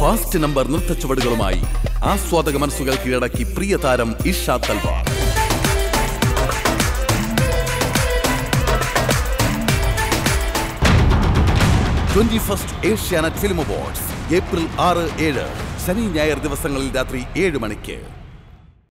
Fast number നൃത്ത ചുവടുകളുമായി ആസ്വാദക മനസ്സുകൾ കീഴടക്കി പ്രിയ താരം Isha Talwar. Twenty first Asianet film awards April ആറ് ഏഴ് ശനി ഞായർ ദിവസങ്ങളിൽ രാത്രി ഏഴ് മണിക്ക്.